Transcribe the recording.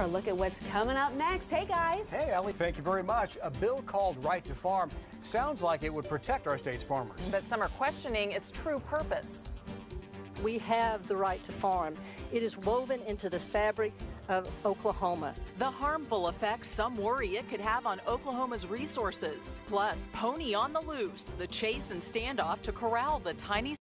A Look at what's coming up next. Hey, guys. Hey, Ellie, thank you very much. A bill called Right to Farm sounds like it would protect our state's farmers. But some are questioning its true purpose. We have the right to farm. It is woven into the fabric of Oklahoma. The harmful effects some worry it could have on Oklahoma's resources. Plus, pony on the loose, the chase and standoff to corral the tiny